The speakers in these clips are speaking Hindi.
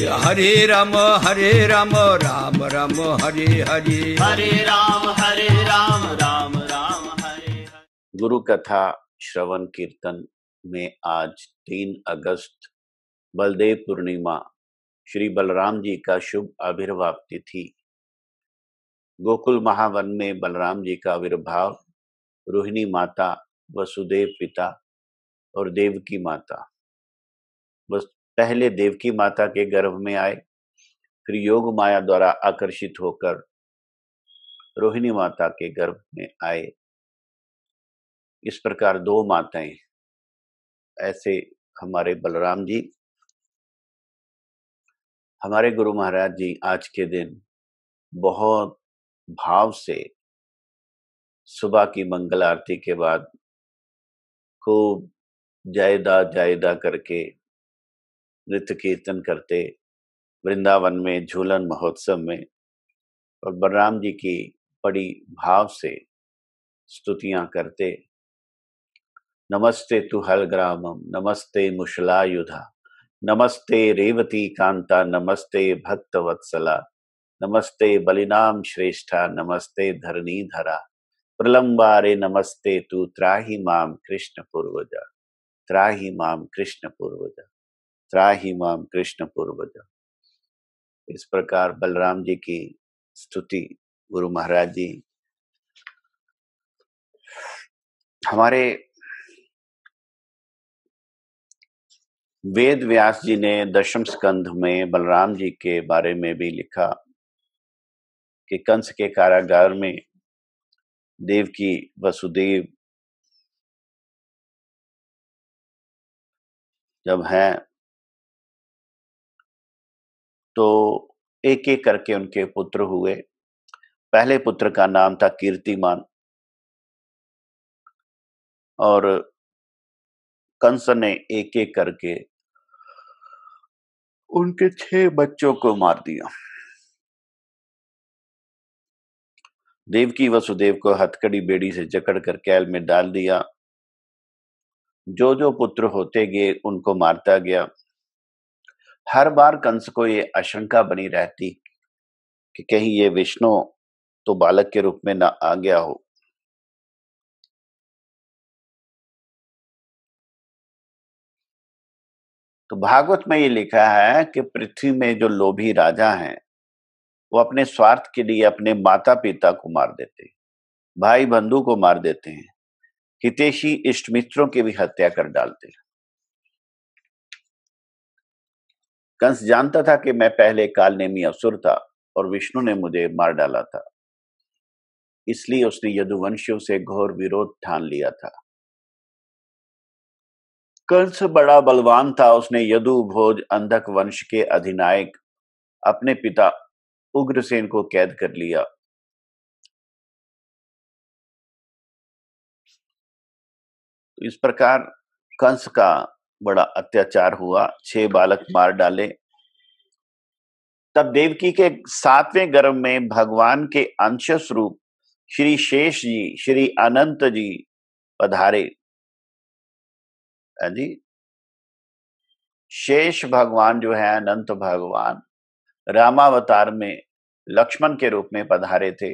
हरे राम हरे राम राम राम हरे हरे। हरे राम हरे राम राम राम हरे हरे। गुरु कथा श्रवण कीर्तन में आज तीन अगस्त बलदेव पूर्णिमा श्री बलराम जी का शुभ आविर्भाव तिथि। गोकुल महावन में बलराम जी का आविर्भाव रोहिणी माता वसुदेव पिता और देव की माता। बस पहले देवकी माता के गर्भ में आए, फिर योग माया द्वारा आकर्षित होकर रोहिणी माता के गर्भ में आए। इस प्रकार दो माताएँ, ऐसे हमारे बलराम जी, हमारे गुरु महाराज जी आज के दिन बहुत भाव से सुबह की मंगल आरती के बाद खूब जायदा जायदा करके नृत्य कीर्तन करते, वृंदावन में, झूलन महोत्सव में, और बलराम जी की बड़ी भाव से स्तुतियाँ करते। नमस्ते तु हलग्रामम नमस्ते मुशलायुधा, नमस्ते रेवती कांता, नमस्ते भक्त वत्सला नमस्ते बलिनाम श्रेष्ठा, नमस्ते धरणी धरा प्रलंबारे नमस्ते तू त्राही माम कृष्ण पूर्वजा, त्राही माम कृष्ण पूर्वजा। त्राही माम कृष्ण पूर्वज। इस प्रकार बलराम जी की स्तुति गुरु महाराज जी। हमारे वेद व्यास जी ने दशम स्कंध में बलराम जी के बारे में भी लिखा कि कंस के कारागार में देव की वसुदेव जब हैं तो एक एक करके उनके पुत्र हुए। पहले पुत्र का नाम था कीर्तिमान। और कंस ने एक एक करके उनके छह बच्चों को मार दिया। देव की वसुदेव को हथकड़ी बेड़ी से जकड़ कर कैल में डाल दिया। जो जो पुत्र होते गए उनको मारता गया। हर बार कंस को ये आशंका बनी रहती कि कहीं ये विष्णु तो बालक के रूप में ना आ गया हो। तो भागवत में ये लिखा है कि पृथ्वी में जो लोभी राजा हैं, वो अपने स्वार्थ के लिए अपने माता पिता को मार देते भाई बंधु को मार देते हैं, हितेशी इष्ट मित्रों की भी हत्या कर डालते हैं। कंस जानता था कि मैं पहले काल नेमी असुर था और विष्णु ने मुझे मार डाला था। इसलिए उसने यदुवंशियों से घोर विरोध ठान लिया था। कंस बड़ा बलवान था। उसने यदु भोज अंधक वंश के अधिनायक अपने पिता उग्रसेन को कैद कर लिया। इस प्रकार कंस का बड़ा अत्याचार हुआ, छह बालक मार डाले। तब देवकी के सातवें गर्भ में भगवान के अंश स्वरूप श्री शेष जी, श्री अनंत जी पधारे। जी। शेष भगवान जो है, अनंत भगवान रामावतार में लक्ष्मण के रूप में पधारे थे।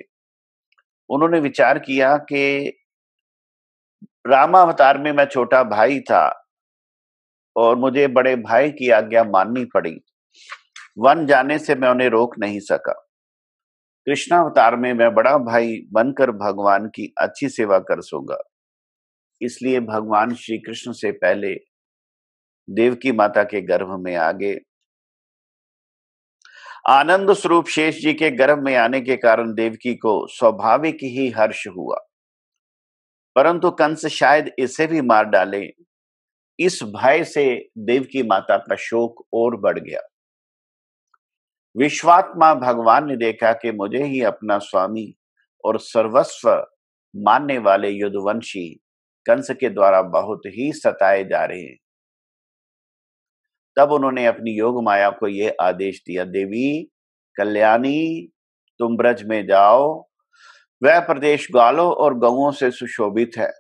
उन्होंने विचार किया कि रामावतार में मैं छोटा भाई था और मुझे बड़े भाई की आज्ञा माननी पड़ी। वन जाने से मैं उन्हें रोक नहीं सका। कृष्णावतार में मैं बड़ा भाई बनकर भगवान की अच्छी सेवा कर सूँगा। इसलिए भगवान श्री कृष्ण से पहले देवकी माता के गर्भ में आगे। आनंद स्वरूप शेष जी के गर्भ में आने के कारण देवकी को स्वाभाविक ही हर्ष हुआ। परंतु कंस शायद इसे भी मार डाले इस भय से देवकी माता का शोक और बढ़ गया। विश्वात्मा भगवान ने देखा कि मुझे ही अपना स्वामी और सर्वस्व मानने वाले युद्धवंशी कंस के द्वारा बहुत ही सताए जा रहे हैं। तब उन्होंने अपनी योग माया को यह आदेश दिया, देवी, कल्याणी, तुम ब्रज में जाओ। वह प्रदेश ग्वालों और गौओं से सुशोभित है।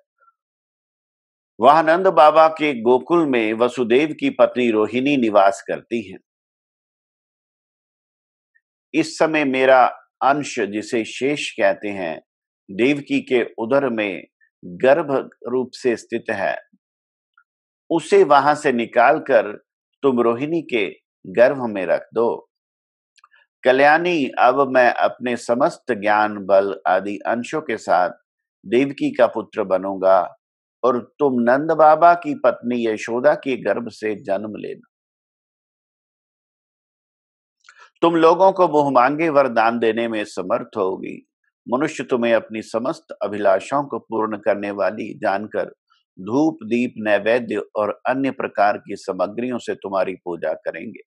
वह नंद बाबा के गोकुल में वसुदेव की पत्नी रोहिणी निवास करती है। इस समय मेरा अंश, जिसे शेष कहते हैं, देवकी के उदर में गर्भ रूप से स्थित है। उसे वहाँ से निकालकर तुम रोहिणी के गर्भ में रख दो। कल्याणी, अब मैं अपने समस्त ज्ञान बल आदि अंशों के साथ देवकी का पुत्र बनूँगा। और तुम नंद बाबा की पत्नी यशोदा के गर्भ से जन्म लेना। तुम लोगों को मुँह मांगे, वरदान देने में समर्थ होगी। मनुष्य तुम्हें अपनी समस्त अभिलाषाओं को पूर्ण करने वाली जानकर धूप, दीप, नैवेद्य और अन्य प्रकार की सामग्रियों से तुम्हारी पूजा करेंगे।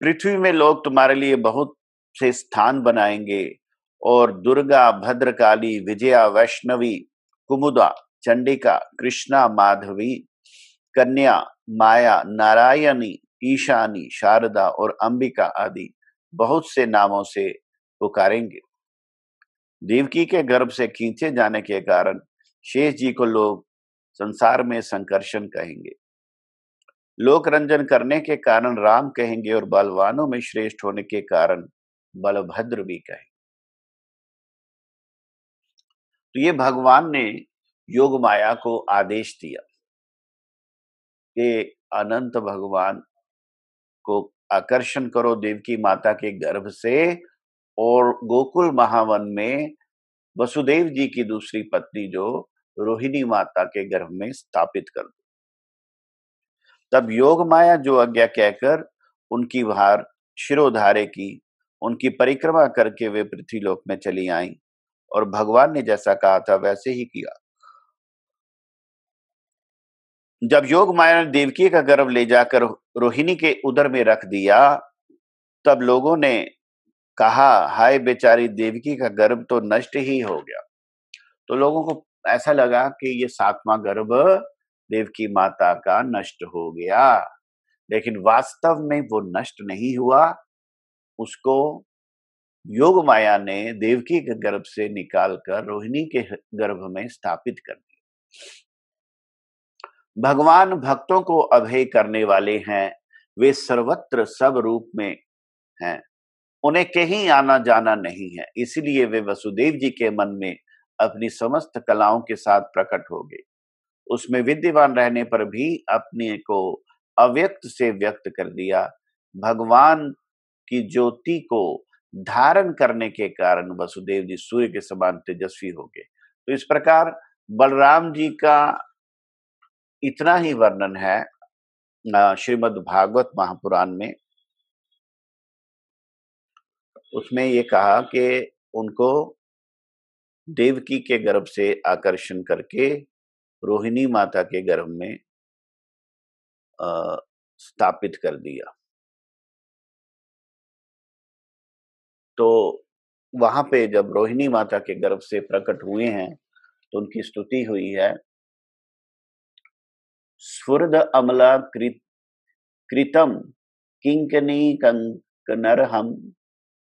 पृथ्वी में लोग तुम्हारे लिए बहुत से स्थान बनाएँगे। और दुर्गा, भद्रकाली, विजया, वैष्णवी, कुमुदा, चंडिका, कृष्णा, माधवी, कन्या, माया, नारायणी, ईशानी, शारदा और अंबिका आदि बहुत से नामों से पुकारेंगे। देवकी के गर्भ से खींचे जाने के कारण शेष जी को लोग संसार में संकर्षण कहेंगे। लोक रंजन करने के कारण राम कहेंगे और बलवानों में श्रेष्ठ होने के कारण बलभद्र भी कहेंगे। तो ये भगवान ने योग माया को आदेश दिया कि अनंत भगवान को आकर्षण करो देवकी माता के गर्भ से और गोकुल महावन में वसुदेव जी की दूसरी पत्नी जो रोहिणी माता के गर्भ में स्थापित कर दो। तब योग माया जो आज्ञा कहकर उनकी भार शिरोधारे की, उनकी परिक्रमा करके वे पृथ्वीलोक में चली आई। और भगवान ने जैसा कहा था, वैसे ही किया। जब योग माया ने देवकी का गर्भ ले जाकर रोहिणी के उदर में रख दिया, तब लोगों ने कहा, हाय बेचारी, देवकी का गर्भ तो नष्ट ही हो गया। तो लोगों को ऐसा लगा कि ये सातवां गर्भ देवकी माता का नष्ट हो गया। लेकिन वास्तव में वो नष्ट नहीं हुआ, उसको योग माया ने देवकी के गर्भ से निकालकर रोहिणी के गर्भ में स्थापित कर दिया। भगवान भक्तों को अभय करने वाले हैं, वे सर्वत्र सब रूप में हैं। उन्हें कहीं आना जाना नहीं है, इसलिए वे वसुदेव जी के मन में अपनी समस्त कलाओं के साथ प्रकट हो गए। उसमें विद्यमान रहने पर भी अपने को अव्यक्त से व्यक्त कर दिया। भगवान की ज्योति को धारण करने के कारण वसुदेव जी सूर्य के समान तेजस्वी हो गए। तो इस प्रकार बलराम जी का इतना ही वर्णन है श्रीमद् भागवत महापुराण में। उसमें ये कहा कि उनको देवकी के गर्भ से आकर्षण करके रोहिणी माता के गर्भ में आ, स्थापित कर दिया। तो वहाँ पे जब रोहिणी माता के गर्भ से प्रकट हुए हैं तो उनकी स्तुति हुई है। स्फुरद अमला कृत, कृतम किंकनी कंकनरहम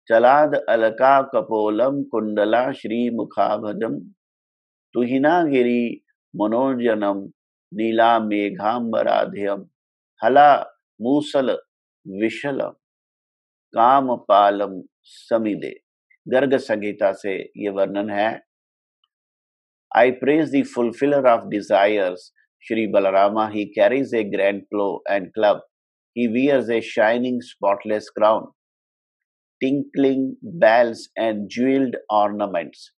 चलाद अलका कपोलम कुंडला श्री मुखाभजम तुहिना गिरी मनोजनम नीला मेघाम्बराध्यम हला मूसल विशल काम पालम समी दे गर्ग संगीता से ये वर्णन है। I praise the fulfiller of desires Shri Balarama he carries a grand plough and club he wears a shining spotless crown tinkling bells and jewelled ornaments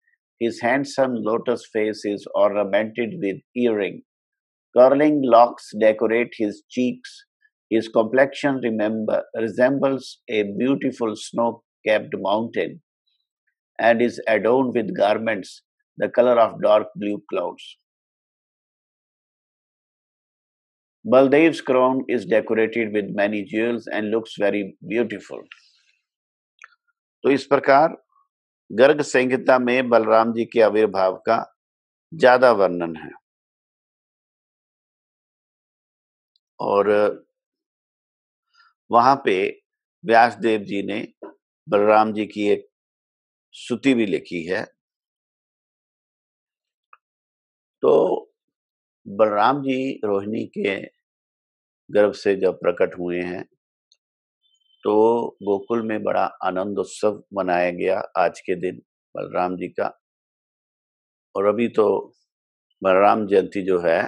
His handsome lotus face is ornamented with इिंग Curling locks decorate his cheeks. His complexion remember, resembles a beautiful snow-capped mountain and is adorned with garments the color of dark blue clouds. Baldev's crown is decorated with many jewels and looks very beautiful. तो इस प्रकार गर्ग संहिता में बलराम जी के आविर्भाव का ज़्यादा वर्णन है और वहाँ पे व्यासदेव जी ने बलराम जी की एक स्तुति भी लिखी है। तो बलराम जी रोहिणी के गर्भ से जब प्रकट हुए हैं तो गोकुल में बड़ा आनंद उत्सव मनाया गया आज के दिन बलराम जी का। और अभी तो बलराम जयंती जो है,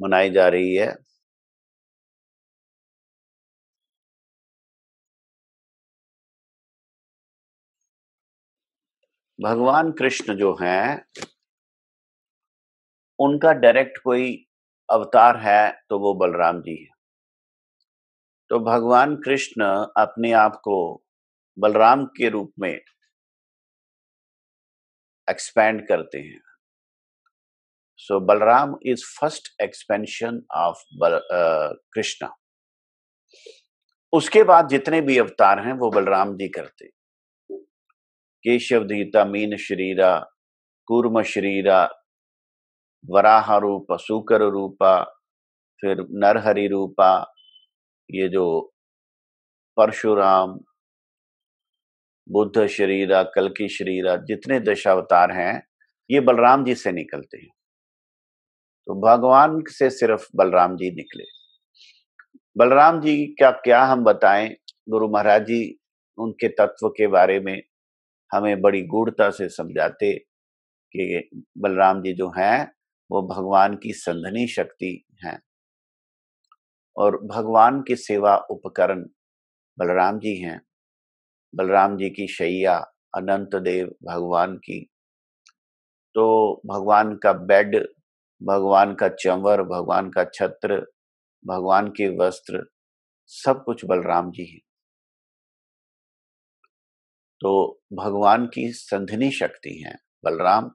मनाई जा रही है। भगवान कृष्ण जो हैं, उनका डायरेक्ट कोई अवतार है तो वो बलराम जी है। तो भगवान कृष्ण अपने आप को बलराम के रूप में एक्सपैंड करते हैं। So Balram is first expansion of Krishna. उसके बाद जितने भी अवतार हैं, वो बलराम जी करते केशव धीता मीन शरीरा कूर्म शरीरा वराह रूप सुकर रूपा फिर नरहरि रूपा ये जो परशुराम बुद्ध शरीरा कल की शरीरा जितने दशावतार हैं, ये बलराम जी से निकलते हैं। तो भगवान से सिर्फ़ बलराम जी निकले। बलराम जी का क्या हम बताएँ? गुरु महाराज जी, उनके तत्व के बारे में हमें बड़ी गूढ़ता से समझाते कि बलराम जी जो हैं, वो भगवान की संधनी शक्ति हैं। और भगवान की सेवा उपकरण बलराम जी हैं। बलराम जी की शैया अनंत देव भगवान की। तो भगवान का बेड, भगवान का चंवर, भगवान का छत्र, भगवान के वस्त्र, सब कुछ बलराम जी है। तो भगवान की संधिनी शक्ति हैं, बलराम।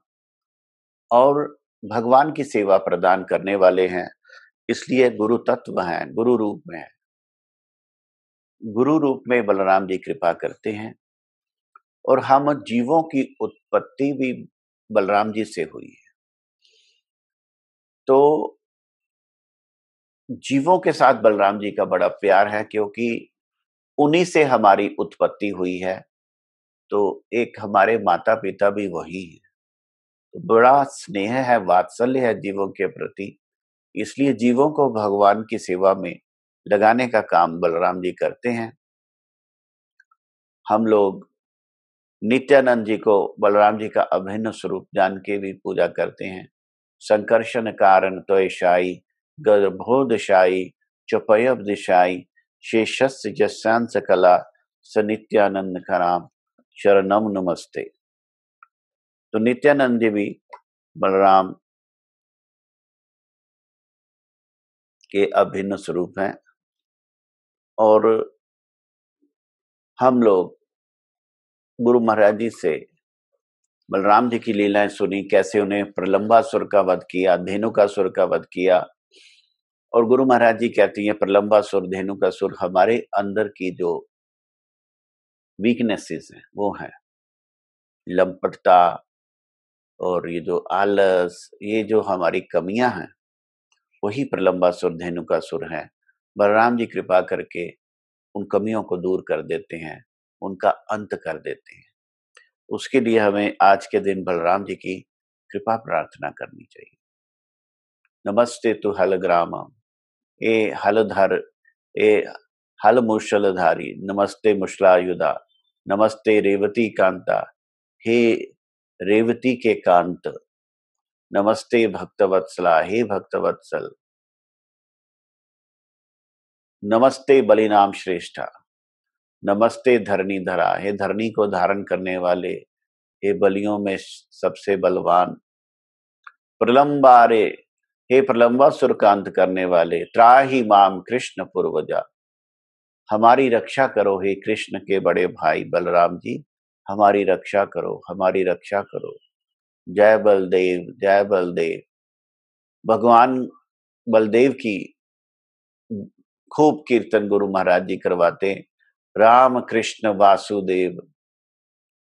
और भगवान की सेवा प्रदान करने वाले हैं, इसलिए गुरु तत्व हैं, गुरु रूप में है। गुरु रूप में बलराम जी कृपा करते हैं। और हम जीवों की उत्पत्ति भी बलराम जी से हुई है। तो जीवों के साथ बलराम जी का बड़ा प्यार है, क्योंकि उन्हीं से हमारी उत्पत्ति हुई है। तो एक हमारे माता पिता भी वही है। तो बड़ा स्नेह है, वात्सल्य है जीवों के प्रति। इसलिए जीवों को भगवान की सेवा में लगाने का काम बलराम जी करते हैं। हम लोग नित्यानंद जी को बलराम जी का अभिन्न स्वरूप जान के भी पूजा करते हैं। संकर्षण कारण त्वशाई गर्भोदशाई चौपयब दिशाई शेषस् जस्यांश कला स नित्यानंद खराम शरणम नमस्ते। तो नित्यानंद जी भी बलराम के अभिन्न स्वरूप हैं और हम लोग गुरु महाराज जी से बलराम जी की लीलाएँ सुनी, कैसे उन्हें प्रलंबा सुर का वध किया, धेनु का सुर का वध किया और गुरु महाराज जी कहती हैं, प्रलंबा सुर धेनु का सुर हमारे अंदर की जो वीकनेसेस हैं, वो हैं। लंपटता और ये जो आलस, ये जो हमारी कमियाँ हैं, वही प्रलंबा सुर, धेनु का सुर है। बलराम जी कृपा करके उन कमियों को दूर कर देते हैं, उनका अंत कर देते हैं। उसके लिए हमें आज के दिन बलराम जी की कृपा प्रार्थना करनी चाहिए। नमस्ते तु हल ग्राम ए हलधर ए हल मुशलधारी, नमस्ते मुशलायुधा, नमस्ते रेवती कांता, हे रेवती के कांत, नमस्ते भक्तवत्सला, हे भक्तवत्सल। नमस्ते बलिनाम श्रेष्ठा, नमस्ते धरणी धरा, हे धरणी को धारण करने वाले, हे बलियों में सबसे बलवान। प्रलंबारे, हे प्रलंबा सुरकांत करने वाले, त्राही माम कृष्ण पूर्वजा। हमारी रक्षा करो, हे कृष्ण के बड़े भाई बलराम जी। हमारी रक्षा करो, हमारी रक्षा करो। जय बलदेव जय बलदेव। भगवान बलदेव की खूब कीर्तन गुरु महाराज जी करवाते राम कृष्ण वासुदेव,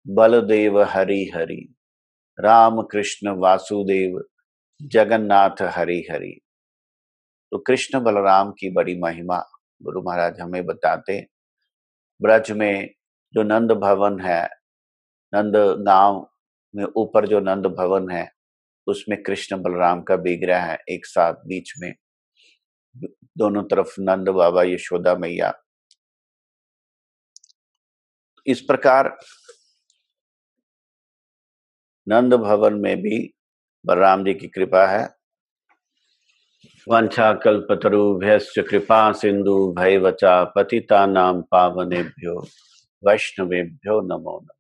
बलदेव हरि हरि। राम कृष्ण वासुदेव, जगन्नाथ हरि हरि। तो कृष्ण बलराम की बड़ी महिमा। गुरु महाराज हमें बताते। ब्रज में जो नंद भवन है, नंद गाँव में ऊपर जो नंद भवन है, उसमें कृष्ण बलराम का विग्रह है एक साथ बीच में। दोनों तरफ़ नंद बाबा यशोदा मैया। इस प्रकार नंद भवन में भी बलराम जी की कृपा है। वंशा कल्पतरुभ्य कृपा सिंधु भय पतिता पावनेभ्यो वैष्णवेभ्यो नमो नमः।